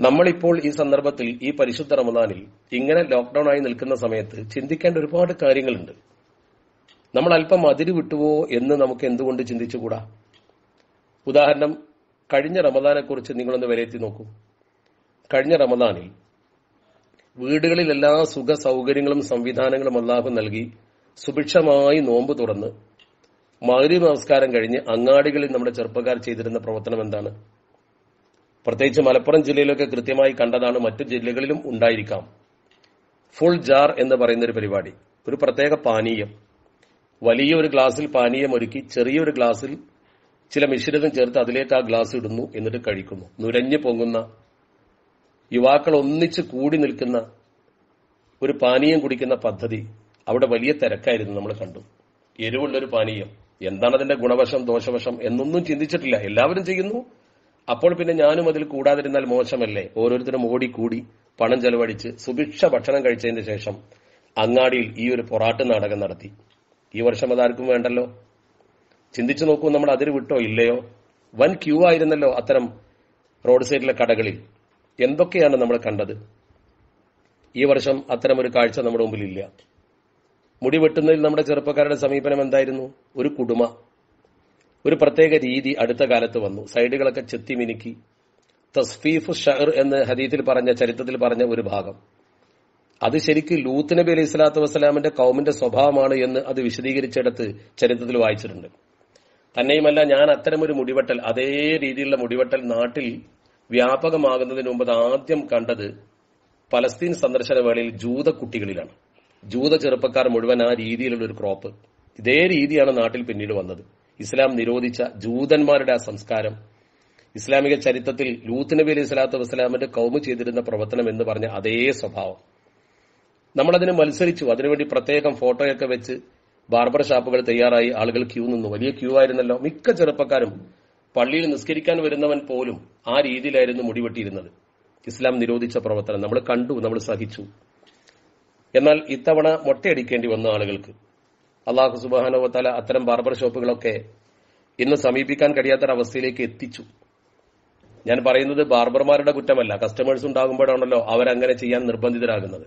നമ്മളിപ്പോൾ ഈ സന്ദർഭത്തിൽ ഈ പരിശുദ്ധ റമദാനിൽ ഇങ്ങനെ ലോക്ക്ഡൌൺ ആയി നിൽക്കുന്ന സമയത്ത് ചിന്തിക്കേണ്ട ഒരുപാട് കാര്യങ്ങളുണ്ട്. നമ്മൾ അല്പം അതിര് വിട്ടുവോ എന്ന് നമുക്ക് എന്തുകൊണ്ട് ചിന്തിച്ചുകൂടാ? ഉദാഹരണം കഴിഞ്ഞ റമദാനെക്കുറിച്ച് നിങ്ങളൊന്ന് വിലയിരുത്തി നോക്കൂ. കഴിഞ്ഞ റമദാനിൽ വീടുകളിൽ എല്ലാ സുഖ സൗകര്യങ്ങളും സംവിധാനങ്ങളും അല്ലാഹു നൽകി സുഭിക്ഷമായി നോമ്പ് തുറന്ന് മകരി നമസ്കാരം കഴിഞ്ഞ് അങ്ങാടികളിൽ നമ്മുടെ ചെറുപ്പക്കാർ ചെയ്തിരുന്ന പ്രവർത്തനം എന്താണ്? പ്രത്യേകിച്ച് മലപ്പുറം ജില്ലയിലൊക്കെ കൃത്യമായി കണ്ടതാണ് മറ്റു ജില്ലകളിലും ഉണ്ടായിരിക്കാം. ഫുൾ ജാർ എന്ന് പറയുന്ന ഒരു പരിപാടി. ഒരു പ്രത്യേക പാനീയം. വലിയ ഒരു ഗ്ലാസ്സിൽ പാനീയം ഒരുക്കി ചെറിയൊരു ഗ്ലാസ്സിൽ ചില മിശ്രിതം ചേർത്ത് അതിലേക്ക് ആ ഗ്ലാസ് ഇടുന്നു എന്നിട്ട് കഴിക്കുന്നു. നുരഞ്ഞു പൊങ്ങുന്ന യുവാക്കൾ ഒന്നിച്ച് കൂടി നിൽക്കുന്ന ഒരു പാനീയം കുടിക്കുന്ന പദ്ധതി അവിടെ വലിയ തിരക്കായിരുന്നു നമ്മൾ കണ്ടു. എരിവുള്ളൊരു പാനീയം. എന്താണ് അതിന്റെ ഗുണവശം ദോഷവശം എന്നൊന്നും ചിന്തിച്ചിട്ടില്ല. എല്ലാവരും ചെയ്യുന്നു. അപ്പോൾ പിന്നെ ഞാനും അതിൽ കൂടാതിരുന്നാൽ മോശമല്ലേ? ഓരോരുത്തരും ഓടിക്കൂടി പണം ചെലവഴിച്ച് സുഭിക്ഷ ഭക്ഷണം കഴിച്ചതിന് ശേഷം അങ്ങാടിയിൽ ഈ ഒരു പൊറാട്ട് നാടകം നടത്തി. ഈ വർഷം അതാർക്കും വേണ്ടല്ലോ? ചിന്തിച്ചു നോക്കൂ നമ്മൾ അതിര് വിട്ടോ ഇല്ലയോ? വൻ ക്യൂ ആയിരുന്നല്ലോ അത്തരം റോഡ് സൈഡിലെ കടകളിൽ. എന്തൊക്കെയാണ് നമ്മൾ കണ്ടത്? ഈ വർഷം അത്തരം ഒരു കാഴ്ച നമ്മുടെ മുമ്പിൽ ഇല്ല മുടി വെട്ടുന്നതിൽ നമ്മുടെ ചെറുപ്പക്കാരുടെ സമീപനം എന്തായിരുന്നു? ഒരു കുടുമ. ഒരു പ്രത്യേക രീതി അടുത്ത കാലത്ത് വന്നു. സൈഡുകളൊക്കെ ചെത്തി മിനുക്കി. തസ്ഫീഫ് ഷഹർ എന്ന് ഹദീത്തിൽ പറഞ്ഞ ചരിത്രത്തിൽ പറഞ്ഞ ഒരു ഭാഗം. അത് ശരിക്കും ലൂത്ത് നബി അലൈഹി സ്വലാത്തു വസ്സലാമിന്റെ കൗമിന്റെ സ്വഭാവമാണ് എന്ന് അത് വിശദീകരിച്ചെടുത്ത് ചരിത്രത്തിൽ വായിച്ചിട്ടുണ്ട്. തന്നെയുമല്ല ഞാൻ അത്തരമൊരു മുടിവെട്ടൽ അതേ രീതിയിലുള്ള മുടിവെട്ടൽ നാട്ടിൽ വ്യാപകമാകുന്നതിന് മുമ്പ് ആദ്യം കണ്ടത് പലസ്തീൻ സന്ദർശന വേളയിൽ ജൂത കുട്ടികളിലാണ് ജൂത ചെറുപ്പക്കാർ മുഴുവൻ ആ രീതിയിലുള്ള ഒരു ക്രോപ്പ്. ഇതേ രീതിയാണ് നാട്ടിൽ പിന്നീട് വന്നത്. ഇസ്ലാം നിരോധിച്ച ജൂതന്മാരുടെ ആ സംസ്കാരം ഇസ്ലാമിക ചരിത്രത്തിൽ ലൂത്ത് നബി അലൈഹി സ്വലാത്തു വസ്സലാമിന്റെ കൗമ് ചെയ്തിരുന്ന പ്രവർത്തനം എന്ന് പറഞ്ഞ അതേ സ്വഭാവം. നമ്മളതിന് മത്സരിച്ചു. അതിനുവേണ്ടി പ്രത്യേകം ഫോട്ടോയൊക്കെ വെച്ച് ബാർബർ ഷാപ്പുകൾ തയ്യാറായി ആളുകൾ ക്യൂ നിന്നു. വലിയ ക്യൂ ആയിരുന്നല്ലോ. മിക്ക ചെറുപ്പക്കാരും പള്ളിയിൽ നിസ്കരിക്കാൻ വരുന്നവൻ പോലും ആ രീതിയിലായിരുന്നു മുടിവെട്ടിയിരുന്നത്. ഇസ്ലാം നിരോധിച്ച പ്രവർത്തനം. നമ്മൾ കണ്ടു നമ്മൾ സഹിച്ചു. എന്നാൽ ഇത്തവണ മൊട്ടയടിക്കേണ്ടി വന്ന ആളുകൾക്ക് അള്ളാഹു സുബാനുവത്താല അത്തരം ബാർബർ ഷോപ്പുകളൊക്കെ ഇന്ന് സമീപിക്കാൻ കഴിയാത്തൊരവസ്ഥയിലേക്ക് എത്തിച്ചു. ഞാൻ പറയുന്നത് ബാർബർമാരുടെ കുറ്റമല്ല. കസ്റ്റമേഴ്സ് ഉണ്ടാകുമ്പോഴാണല്ലോ അവരങ്ങനെ ചെയ്യാൻ നിർബന്ധിതരാകുന്നത്.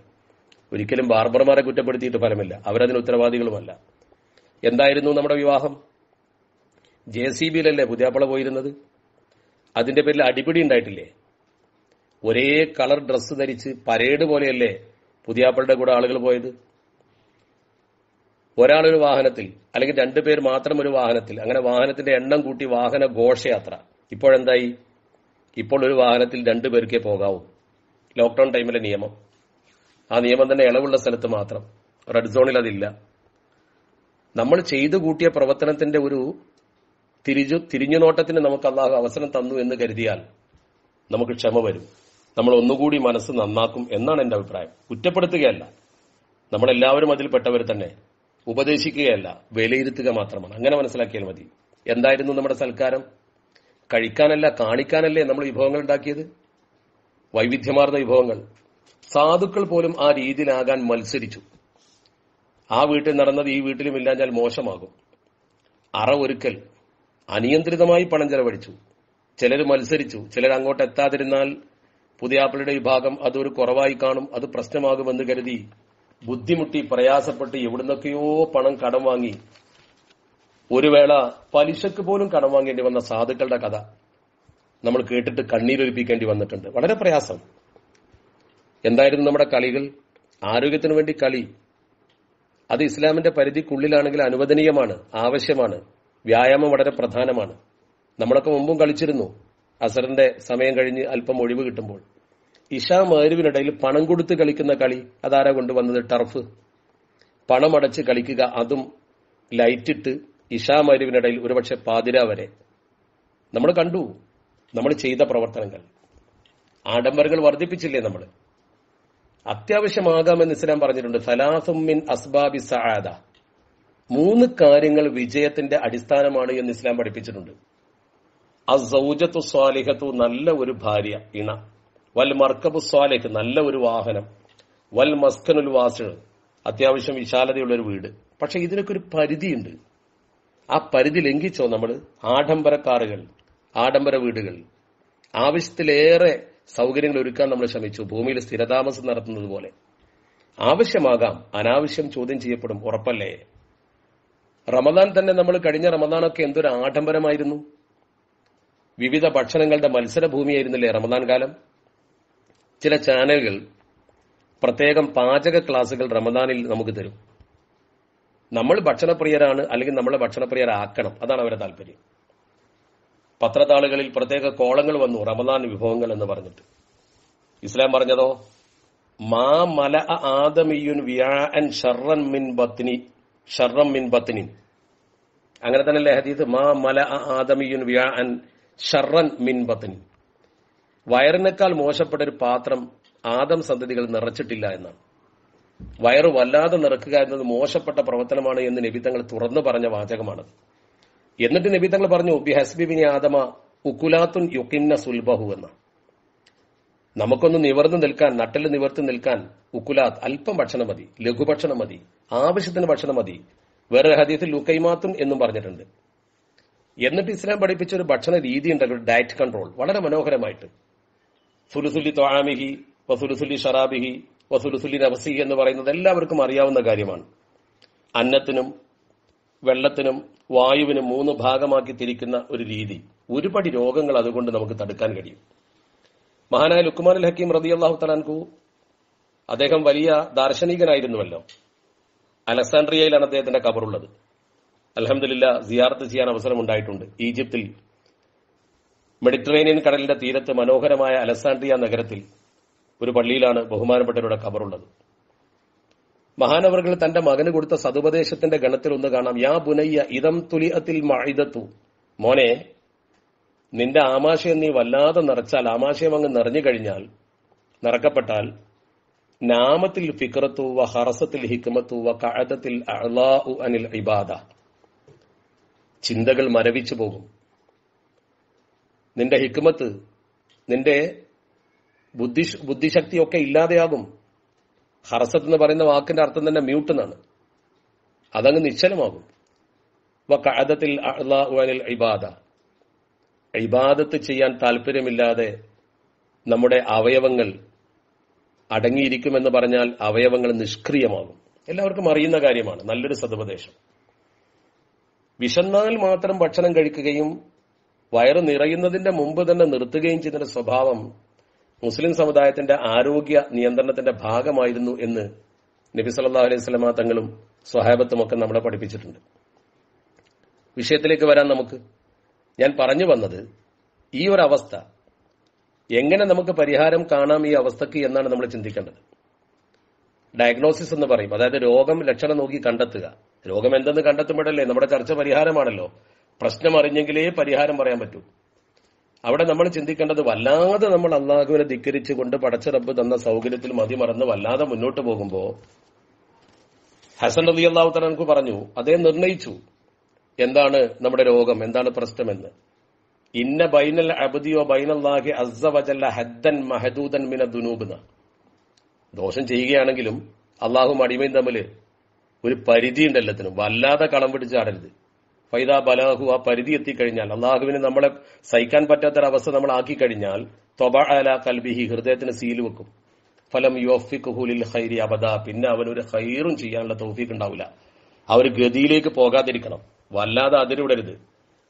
ഒരിക്കലും ബാർബർമാരെ കുറ്റപ്പെടുത്തിയിട്ട് ഫലമില്ല. അവരതിന് ഉത്തരവാദികളുമല്ല. എന്തായിരുന്നു നമ്മുടെ വിവാഹം? ജെ സി ബിയിലല്ലേ പുതിയാപ്പള പോയിരുന്നത്? അതിന്റെ പേരിൽ അടിപിടി ഉണ്ടായിട്ടില്ലേ? ഒരേ കളർ ഡ്രസ്സ് ധരിച്ച് പരേഡ് പോലെയല്ലേ പുതിയാപ്പളുടെ കൂടെ ആളുകൾ പോയത്? ഒരാളൊരു വാഹനത്തിൽ അല്ലെങ്കിൽ രണ്ടുപേർ മാത്രം ഒരു വാഹനത്തിൽ അങ്ങനെ വാഹനത്തിന്റെ എണ്ണം കൂട്ടി വാഹന ഘോഷയാത്ര. ഇപ്പോഴെന്തായി? ഇപ്പോൾ ഒരു വാഹനത്തിൽ രണ്ടു പേർക്കേ പോകാവൂ. ലോക്ക്ഡൌൺ ടൈമിലെ നിയമം. ആ നിയമം തന്നെ ഇളവുള്ള സ്ഥലത്ത് മാത്രം. റെഡ് സോണിൽ അതില്ല. നമ്മൾ ചെയ്തു കൂട്ടിയ പ്രവർത്തനത്തിന്റെ ഒരു തിരിഞ്ഞു തിരിഞ്ഞുനോട്ടത്തിന് നമുക്ക് അള്ളാഹു അവസരം തന്നു എന്ന് കരുതിയാൽ നമുക്ക് ക്ഷമ വരും. നമ്മൾ ഒന്നുകൂടി മനസ്സ് നന്നാക്കും എന്നാണ് എന്റെ അഭിപ്രായം. കുറ്റപ്പെടുത്തുകയല്ല. നമ്മളെല്ലാവരും അതിൽപ്പെട്ടവർ തന്നെ. ഉപദേശിക്കുകയല്ല വിലയിരുത്തുക മാത്രമാണ്. അങ്ങനെ മനസ്സിലാക്കിയാൽ മതി. എന്തായിരുന്നു നമ്മുടെ സൽക്കാരം? കഴിക്കാനല്ല കാണിക്കാനല്ലേ നമ്മൾ വിഭവങ്ങൾ ഉണ്ടാക്കിയത്? വൈവിധ്യമാർന്ന വിഭവങ്ങൾ. സാധുക്കൾ പോലും ആ രീതിയിലാകാൻ മത്സരിച്ചു. ആ വീട്ടിൽ നടന്നത് ഈ വീട്ടിലും ഇല്ലാഞ്ഞാൽ മോശമാകും. അറ ഒരുക്കൽ. അനിയന്ത്രിതമായി പണം ചെലവഴിച്ചു. ചിലർ മത്സരിച്ചു. ചിലർ അങ്ങോട്ട് എത്താതിരുന്നാൽ പുതിയാപ്പിളുടെ വിഭാഗം അതൊരു കുറവായി കാണും അത് പ്രശ്നമാകുമെന്ന് കരുതി ബുദ്ധിമുട്ടി പ്രയാസപ്പെട്ട് എവിടുന്നൊക്കെയോ പണം കടം വാങ്ങി. ഒരു വേള പലിശക്ക് പോലും കടം വാങ്ങേണ്ടി വന്ന സാധുക്കളുടെ കഥ നമ്മൾ കേട്ടിട്ട് കണ്ണീരൊലിപ്പിക്കേണ്ടി വന്നിട്ടുണ്ട്. വളരെ പ്രയാസം. എന്തായിരുന്നു നമ്മുടെ കളികൾ? ആരോഗ്യത്തിന് വേണ്ടി കളി. അത് ഇസ്ലാമിന്റെ പരിധിക്കുള്ളിലാണെങ്കിൽ അനുവദനീയമാണ് ആവശ്യമാണ് വ്യായാമം വളരെ പ്രധാനമാണ്. നമ്മളൊക്കെ മുമ്പും കളിച്ചിരുന്നു. അസറിന്റെ സമയം കഴിഞ്ഞ് അല്പം ഒഴിവ് കിട്ടുമ്പോൾ. ഇഷാ മരുവിനിടയിൽ പണം കൊടുത്ത് കളിക്കുന്ന കളി അതാരാ കൊണ്ടുവന്നത് ടർഫ്. പണമടച്ച് കളിക്കുക അതും ലൈറ്റിട്ട് ഇഷാ മരുവിനിടയിൽ ഒരുപക്ഷെ പാതിര വരെ. നമ്മൾ കണ്ടു. നമ്മൾ ചെയ്ത പ്രവർത്തനങ്ങൾ. ആഡംബരങ്ങൾ വർദ്ധിപ്പിച്ചില്ലേ നമ്മൾ? അത്യാവശ്യമാകാമെന്ന് ഇസ്ലാം പറഞ്ഞിട്ടുണ്ട്. സലാസുമിൻ അസ്ബാബി സഹാദ മൂന്ന് കാര്യങ്ങൾ വിജയത്തിന്റെ അടിസ്ഥാനമാണ് എന്ന് ഇസ്ലാം പഠിപ്പിച്ചിട്ടുണ്ട്. അസൗജത്തു സ്വാലിഹത്തു നല്ല ഒരു ഭാര്യ ഇണ. വൽ മർക്കബു സ്വാലിഹ് നല്ല ഒരു വാഹനം. വൽ മസ്കനുൽ വാസിൾ അത്യാവശ്യം വിശാലതയുള്ള ഒരു വീട്. പക്ഷെ ഇതിനൊക്കെ ഒരു പരിധിയുണ്ട്. ആ പരിധി ലംഘിച്ചോ നമ്മൾ ആഡംബര കാറുകൾ ആഡംബര വീടുകൾ. ആവശ്യത്തിലേറെ സൗകര്യങ്ങൾ ഒരുക്കാൻ നമ്മൾ ശ്രമിച്ചു. ഭൂമിയിൽ സ്ഥിരതാമസം നടത്തുന്നത് പോലെ. ആവശ്യമാകാം അനാവശ്യം ചോദ്യം ചെയ്യപ്പെടും ഉറപ്പല്ലേ? റമദാൻ തന്നെ നമ്മൾ കഴിഞ്ഞ റമദാനൊക്കെ എന്തൊരു ആഡംബരമായിരുന്നു. വിവിധ ഭക്ഷണങ്ങളുടെ മത്സരഭൂമിയായിരുന്നില്ലേ റമദാൻ കാലം? ചില ചാനലുകൾ പ്രത്യേകം പാചക ക്ലാസുകൾ റമദാനിൽ നമുക്ക് തരും. നമ്മൾ ഭക്ഷണപ്രിയരാണ് അല്ലെങ്കിൽ നമ്മളെ ഭക്ഷണപ്രിയരാക്കണം. അതാണ് അവരുടെ താല്പര്യം. പത്രത്താളുകളിൽ പ്രത്യേക കോളങ്ങൾ വന്നു റമദാൻ വിഭവങ്ങൾ എന്ന് പറഞ്ഞിട്ട്. ഇസ്ലാം പറഞ്ഞതോ? മാ മല ആദമിയുൻ വ്യാൻ മിൻ ഷർറം മിൻ ബത്നിൻ. അങ്ങനെ തന്നെ ഹദീസ്? മാ മല ആദമിയുൻ വ്യാൻ ഷർറൻ മിൻ ബത്നിൻ. വയറിനേക്കാൾ മോശപ്പെട്ട ഒരു പാത്രം ആദം സന്തതികൾ നിറച്ചിട്ടില്ല എന്നാണ്. വയറ് വല്ലാതെ നിറക്കുക എന്നത് മോശപ്പെട്ട പ്രവർത്തനമാണ് എന്ന് തങ്ങൾ തുറന്നു പറഞ്ഞ വാചകമാണത്. എന്നിട്ട് നബി തങ്ങൾ പറഞ്ഞു ബി ഹസ്ബിബിനി ആദമ ഉക്കുലാത്തുൻ യുക്കിന്ന സുൽബഹു എന്ന. നമുക്കൊന്ന് നിവർന്നു നിൽക്കാൻ നട്ടൽ നിവർത്തി നിൽക്കാൻ ഉക്കുലാത്ത് അല്പം ഭക്ഷണം മതി ലഘുഭക്ഷണം മതി ആവശ്യത്തിന് ഭക്ഷണം മതി. വേറെ ഹദീസിൽ ലുക്കൈമാത്തുൻ എന്നും പറഞ്ഞിട്ടുണ്ട്. എന്നിട്ട് ഇസ്ലാം പഠിപ്പിച്ച ഒരു ഭക്ഷണ രീതി ഉണ്ടല്ലോ ഡയറ്റ് കൺട്രോൾ. വളരെ മനോഹരമായിട്ട്. സുലുസുല്ലി തൊഴാമിഹി വസുലുസുല്ലി ഷറാബിഹി വസുലുസുല്ലി നബസിഹി എന്ന് പറയുന്നത് എല്ലാവർക്കും അറിയാവുന്ന കാര്യമാണ്. അന്നത്തിനും വെള്ളത്തിനും വായുവിനും മൂന്ന് ഭാഗമാക്കി തിരിക്കുന്ന ഒരു രീതി. ഒരുപടി രോഗങ്ങൾ അതുകൊണ്ട് നമുക്ക് തടുക്കാൻ കഴിയും. മഹാനായ ലുക്കുമാൻ അൽ ഹക്കീം റതി അള്ളാഹു തലാൻകു അദ്ദേഹം വലിയ ദാർശനികനായിരുന്നുവല്ലോ. അലക്സാണ്ട്രിയയിലാണ് അദ്ദേഹത്തിന്റെ കബറുള്ളത് അലഹമില്ല സിയാർത്ത് ചെയ്യാൻ അവസരം ഉണ്ടായിട്ടുണ്ട് ഈജിപ്തിൽ മെഡിറ്ററേനിയൻ കടലിന്റെ തീരത്ത് മനോഹരമായ അലസാൻഡ്രിയ നഗരത്തിൽ ഒരു പള്ളിയിലാണ് ബഹുമാനപ്പെട്ടവരുടെ കബറുള്ളത്. മഹാനവർകൾ തന്റെ മകന് കൊടുത്ത സതുപദേശത്തിന്റെ ഗണത്തിൽ ഒന്ന് കാണാം. യാ ബുനയ്യ ഇതം തുലിയത്തിൽ മഴിതത്തു മോനെ നിന്റെ ആമാശയം നീ വല്ലാതെ നിറച്ചാൽ ആമാശയം അങ്ങ് നിറഞ്ഞു കഴിഞ്ഞാൽ നിറക്കപ്പെട്ടാൽ നാമത്തിൽ ഫിക്രത്തു വ ഹറസത്തിൽ ഹിക്മത്തു വ കഴതത്തിൽ അനിൽ ഇബാദ. ചിന്തകൾ മരവിച്ചു പോകും. നിന്റെ ഹിക്മത്ത് നിന്റെ ബുദ്ധി ബുദ്ധിശക്തിയൊക്കെ ഇല്ലാതെയാകും. ഹറസത്ത് എന്ന് പറയുന്ന വാക്കിന്റെ അർത്ഥം തന്നെ മ്യൂട്ട് എന്നാണ്. അതങ്ങ് നിശ്ചലമാകും. കഴതത്തിൽ കഅദത്തിൽ അഅ്ലാഉ അനിൽ ഇബാദ. ഇബാദത്ത് ചെയ്യാൻ താല്പര്യമില്ലാതെ നമ്മുടെ അവയവങ്ങൾ അടങ്ങിയിരിക്കുമെന്ന് പറഞ്ഞാൽ അവയവങ്ങൾ നിഷ്ക്രിയമാകും. എല്ലാവർക്കും അറിയുന്ന കാര്യമാണ്. നല്ലൊരു സതുപദേശം. വിശന്നാൽ മാത്രം ഭക്ഷണം കഴിക്കുകയും വയറ് നിറയുന്നതിന്റെ മുമ്പ് തന്നെ നിർത്തുകയും ചെയ്യുന്ന സ്വഭാവം മുസ്ലിം സമുദായത്തിന്റെ ആരോഗ്യ നിയന്ത്രണത്തിന്റെ ഭാഗമായിരുന്നു എന്ന് നബി സല്ലാ അലൈഹി സ്വലമ തങ്ങളും സ്വഹാബത്തും ഒക്കെ നമ്മളെ പഠിപ്പിച്ചിട്ടുണ്ട്. വിഷയത്തിലേക്ക് വരാൻ നമുക്ക്. ഞാൻ പറഞ്ഞു വന്നത് ഈ ഒരു അവസ്ഥ എങ്ങനെ നമുക്ക് പരിഹാരം കാണാം ഈ അവസ്ഥക്ക് എന്നാണ് നമ്മൾ ചിന്തിക്കേണ്ടത്. ഡയഗ്നോസിസ് എന്ന് പറയും. അതായത് രോഗം ലക്ഷണം നോക്കി കണ്ടെത്തുക. രോഗം എന്തെന്ന് കണ്ടെത്തുമ്പോഴല്ലേ നമ്മുടെ ചർച്ച പരിഹാരമാണല്ലോ. പ്രശ്നം അറിഞ്ഞെങ്കിലേ പരിഹാരം പറയാൻ പറ്റൂ. അവിടെ നമ്മൾ ചിന്തിക്കേണ്ടത് വല്ലാതെ നമ്മൾ അള്ളാഹുവിനെ ധിക്കരിച്ചുകൊണ്ട് പടച്ച റബ്ബ് തന്ന സൗകര്യത്തിൽ മതിമറന്ന് വല്ലാതെ മുന്നോട്ട് പോകുമ്പോൾ ഹസൻ അലി അള്ളാഹു പറഞ്ഞു അദ്ദേഹം നിർണയിച്ചു. എന്താണ് നമ്മുടെ രോഗം? എന്താണ് പ്രശ്നമെന്ന്? ഇന്ന ബൈനൽ അബദിയോ ബൈനല്ലാഹി ഹദ്ദൻ മഹദൂദൻ മിന ദുനൂബ്ന. ദോഷം ചെയ്യുകയാണെങ്കിലും അള്ളാഹു അടിമയും തമ്മിൽ ഒരു പരിധി ഉണ്ട് എല്ലാത്തിനും. വല്ലാതെ കളം പിടിച്ചാടരുത് ഫൈദ ബലാഹു ആ പരിധി എത്തിക്കഴിഞ്ഞാൽ അള്ളാഹുവിന് നമ്മളെ സഹിക്കാൻ പറ്റാത്തൊരവസ്ഥ നമ്മൾ ആക്കി കഴിഞ്ഞാൽ തൊബ അല കൽബിഹി ഹൃദയത്തിന് സീൽ വെക്കും. ഫലം യോഫിഖുലിൽ ഹൈരി അബദ പിന്നെ അവൻ അവനൊരു ഹൈറും ചെയ്യാനുള്ള തൗഫീഖ് ഉണ്ടാവില്ല. ആ ഒരു ഗതിയിലേക്ക് പോകാതിരിക്കണം. വല്ലാതെ അതിരുവിടരുത്.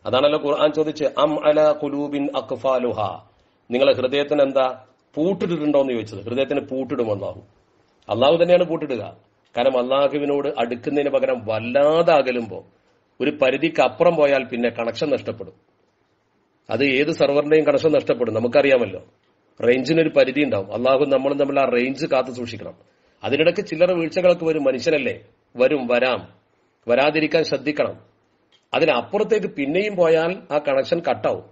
അതാണല്ലോ ഖുർആൻ ചോദിച്ച് അം അല കുലൂബിൻ അക്ഫാലുഹ നിങ്ങളെ ഹൃദയത്തിന് എന്താ പൂട്ടിട്ടിട്ടുണ്ടോ എന്ന് ചോദിച്ചത്. ഹൃദയത്തിന് പൂട്ടിടും അള്ളാഹു. അള്ളാഹു തന്നെയാണ് പൂട്ടിടുക. കാരണം അള്ളാഹുവിനോട് അടുക്കുന്നതിന് പകരം വല്ലാതെ അകലുമ്പോൾ ഒരു പരിധിക്ക് അപ്പുറം പോയാൽ പിന്നെ കണക്ഷൻ നഷ്ടപ്പെടും. അത് ഏത് സെർവറിന്റെയും കണക്ഷൻ നഷ്ടപ്പെടും. നമുക്കറിയാമല്ലോ. റേഞ്ചിന് ഒരു പരിധി ഉണ്ടാവും. അള്ളാഹു നമ്മളും തമ്മിൽ ആ റേഞ്ച് കാത്തു സൂക്ഷിക്കണം. അതിനിടയ്ക്ക് ചില്ലറ വീഴ്ചകളൊക്കെ വരും. മനുഷ്യനല്ലേ? വരും വരാം. വരാതിരിക്കാൻ ശ്രദ്ധിക്കണം. അതിനപ്പുറത്തേക്ക് പിന്നെയും പോയാൽ ആ കണക്ഷൻ കട്ടാവും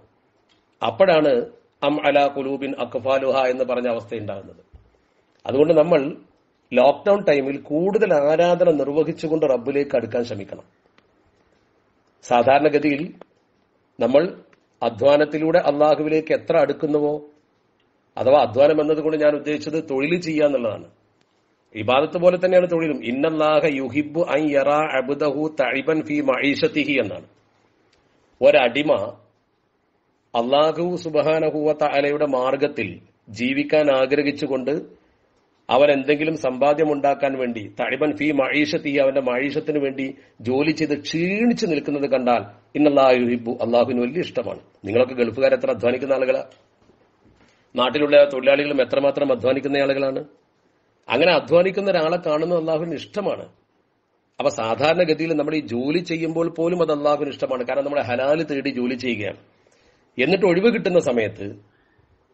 അപ്പോഴാണ് അം അല കുലൂബിൻ അക്ഫാലുഹ എന്ന് പറഞ്ഞ അവസ്ഥ ഉണ്ടാകുന്നത്. അതുകൊണ്ട് നമ്മൾ ലോക്ക്ഡൌൺ ടൈമിൽ കൂടുതൽ ആരാധന നിർവഹിച്ചുകൊണ്ട് റബ്ബിലേക്ക് അടുക്കാൻ ശ്രമിക്കണം. സാധാരണഗതിയിൽ നമ്മൾ അധ്വാനത്തിലൂടെ അള്ളാഹുവിലേക്ക് എത്ര അടുക്കുന്നുവോ അഥവാ അധ്വാനം എന്നതുകൊണ്ട് ഞാൻ ഉദ്ദേശിച്ചത് തൊഴിൽ ചെയ്യുക എന്നുള്ളതാണ്. ഇബാദത്ത് പോലെ തന്നെയാണ് തൊഴിലും. ഇന്നല്ലാഹ യുഹിബു ഐ യറാ അബുദഹു തഴിബൻ ഫി മൈഷത്തിഹി എന്നാണ്. ഒരടിമ അള്ളാഹു സുബാനഹുവ തലയുടെ മാർഗത്തിൽ ജീവിക്കാൻ ആഗ്രഹിച്ചുകൊണ്ട് അവൻ എന്തെങ്കിലും സമ്പാദ്യം ഉണ്ടാക്കാൻ വേണ്ടി തടിബൻ ഫി മഴീഷത്തി അവന്റെ മഴീഷത്തിന് വേണ്ടി ജോലി ചെയ്ത് ക്ഷീണിച്ചു നിൽക്കുന്നത് കണ്ടാൽ ഇന്നല്ലാഹിബു അള്ളാഹുവിന് വലിയ ഇഷ്ടമാണ്. നിങ്ങളൊക്കെ ഗൾഫുകാർ എത്ര അധ്വാനിക്കുന്ന ആളുകളാ? നാട്ടിലുള്ള തൊഴിലാളികളും എത്രമാത്രം അധ്വാനിക്കുന്ന ആളുകളാണ്? അങ്ങനെ അധ്വാനിക്കുന്ന ഒരാളെ കാണുന്നത് അള്ളാഹുവിന് ഇഷ്ടമാണ്. അപ്പൊ സാധാരണഗതിയിൽ നമ്മൾ ഈ ജോലി ചെയ്യുമ്പോൾ പോലും അത് അള്ളാഹുവിന് ഇഷ്ടമാണ്. കാരണം നമ്മുടെ ഹലാൽ തേടി ജോലി ചെയ്യുകയാണ്. എന്നിട്ട് ഒഴിവ് കിട്ടുന്ന സമയത്ത്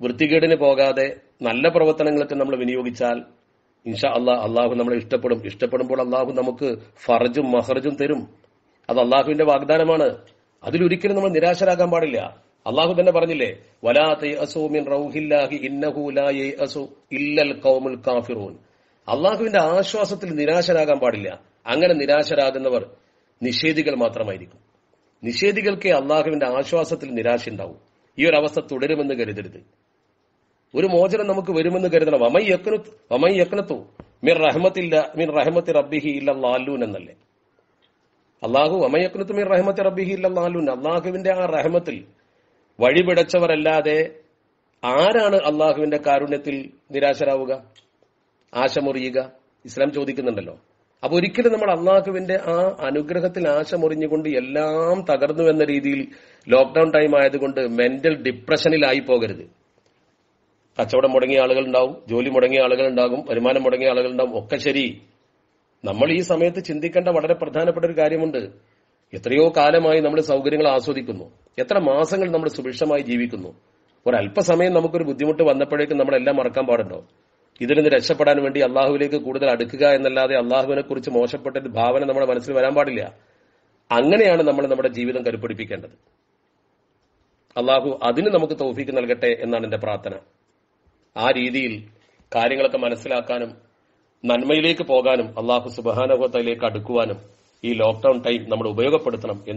വൃത്തികേടിന് പോകാതെ നല്ല പ്രവർത്തനങ്ങൾക്ക് നമ്മൾ വിനിയോഗിച്ചാൽ ഇൻഷാ അള്ളാഹ് അള്ളാഹു നമ്മളെ ഇഷ്ടപ്പെടും. ഇഷ്ടപ്പെടുമ്പോൾ അള്ളാഹു നമുക്ക് ഫറജും മഹർജും തരും. അത് അള്ളാഹുവിന്റെ വാഗ്ദാനമാണ്. അതിലൊരിക്കലും നമ്മൾ നിരാശരാകാൻ പാടില്ല. അള്ളാഹു തന്നെ പറഞ്ഞില്ലേ അള്ളാഹുവിന്റെ ആശ്വാസത്തിൽ നിരാശരാകാൻ പാടില്ല. അങ്ങനെ നിരാശരാകുന്നവർ നിഷേധികൾ മാത്രമായിരിക്കും. നിഷേധികൾക്ക് അള്ളാഹുവിന്റെ ആശ്വാസത്തിൽ നിരാശ ഉണ്ടാവും ഈ ഒരു അവസ്ഥ തുടരുമെന്ന് കരുതരുത്. ഒരു മോചനം നമുക്ക് വരുമെന്ന് കരുതണം. അമൈ യക്നത്ത് അമൈ യക്നത്തു മിർ റഹ്മത്തില്ല മിർ റഹ്മത്തി റബ്ബിഹി ഇല്ല ലാലൂൻ എന്നല്ലേ? അള്ളാഹു വമൈ യക്നത്ത് മിർ റഹ്മത്തി റബ്ബിഹി ഇല്ല ലാലൂൻ. അള്ളാഹുവിന്റെ ആ റഹ്മത്തിൽ വഴിപിടച്ചവരല്ലാതെ ആരാണ് അള്ളാഹുവിന്റെ കാരുണ്യത്തിൽ നിരാശരാവുക? ആശമുറിയുക? ഇസ്ലാം ചോദിക്കുന്നുണ്ടല്ലോ. അപ്പൊ ഒരിക്കലും നമ്മൾ അള്ളാഹുവിന്റെ ആ അനുഗ്രഹത്തിൽ ആശ മുറിഞ്ഞുകൊണ്ട് എല്ലാം തകർന്നു എന്ന രീതിയിൽ ലോക്ക്ഡൌൺ ടൈം ആയതുകൊണ്ട് മെന്റൽ ഡിപ്രഷനിലായി പോകരുത്. കച്ചവടം മുടങ്ങിയ ആളുകൾ ഉണ്ടാവും ജോലി മുടങ്ങിയ ആളുകൾ ഉണ്ടാകും വരുമാനം മുടങ്ങിയ ആളുകൾ ഉണ്ടാവും ഒക്കെ ശരി. നമ്മൾ ഈ സമയത്ത് ചിന്തിക്കേണ്ട വളരെ പ്രധാനപ്പെട്ട ഒരു കാര്യമുണ്ട്. എത്രയോ കാലമായി നമ്മൾ സൗകര്യങ്ങൾ ആസ്വദിക്കുന്നു. എത്ര മാസങ്ങൾ നമ്മൾ സുഭിക്ഷമായി ജീവിക്കുന്നു. ഒരല്പസമയം നമുക്കൊരു ബുദ്ധിമുട്ട് വന്നപ്പോഴേക്കും നമ്മളെല്ലാം മറക്കാൻ പാടുണ്ടോ? ഇതിൽ നിന്ന് രക്ഷപ്പെടാൻ വേണ്ടി അള്ളാഹുവിലേക്ക് കൂടുതൽ അടുക്കുക എന്നല്ലാതെ അള്ളാഹുവിനെ കുറിച്ച് മോശപ്പെട്ട ഒരു ഭാവന നമ്മുടെ മനസ്സിൽ വരാൻ പാടില്ല. അങ്ങനെയാണ് നമ്മൾ നമ്മുടെ ജീവിതം കരുപ്പിടിപ്പിക്കേണ്ടത്. അള്ളാഹു അതിന് നമുക്ക് തൗഫീക്ക് നൽകട്ടെ എന്നാണ് എന്റെ പ്രാർത്ഥന. ആ രീതിയിൽ കാര്യങ്ങളൊക്കെ മനസ്സിലാക്കാനും നന്മയിലേക്ക് പോകാനും അള്ളാഹു സുബാനുഭവത്തിലേക്ക് അടുക്കുവാനും ഈ ലോക്ക്ഡൌൺ ടൈം നമ്മൾ ഉപയോഗപ്പെടുത്തണം എന്ന്